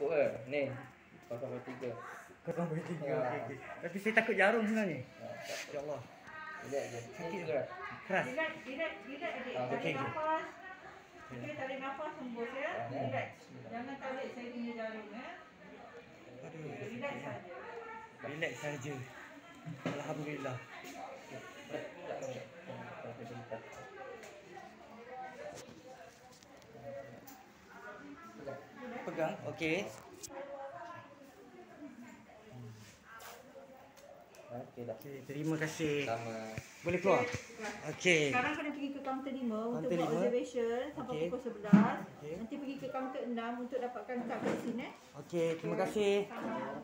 takut ke? Ni. Pasal nombor tiga. Kau boleh tiga. Ya. Okey, okey. Tapi saya takut jarum sebenarnya. Tak. Ya Allah. Relax je. Sakit ke? Keras. Relax, relax, relax adik. Ah, Tarik okey, okey. nafas. Okey, tarik nafas hembus ya. Ah, Relax. Jangan tarik saya punya jarum ya. Aduh. Relax saja. Relax saja. Alhamdulillah. Pegang. Okey. Okey dah. Okey, terima kasih. Sama. Boleh keluar? Okey. Sekarang kena pergi ke kaunter 5 untuk buat observation sampai Okey. pukul 11. Okey. Nanti pergi ke kaunter 6 untuk dapatkan kad vaksin eh. Okey, terima kasih. Sama.